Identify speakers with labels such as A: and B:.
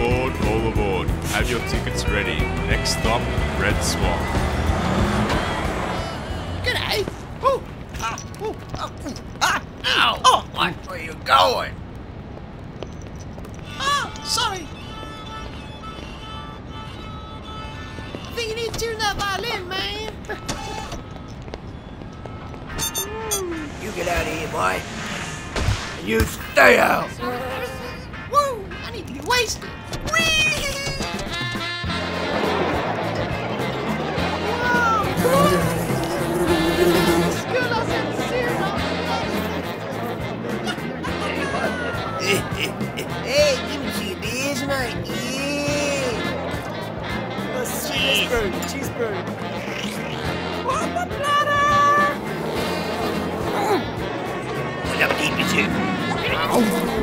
A: Aboard, all aboard. Have your tickets ready. Next stop, Red Swamp.
B: G'day.
C: Ooh, ah, ooh, ah, ah, ow! Oh, what? Where you going?
B: Oh, sorry. I think you need to tune that violin, man.
C: You get out of here, boy. You stay out.
B: Woo! I need to get wasted.
C: hey, give me beers, mate. Yeah.
D: Cheeseburger, cheeseburger.
C: Keep it too.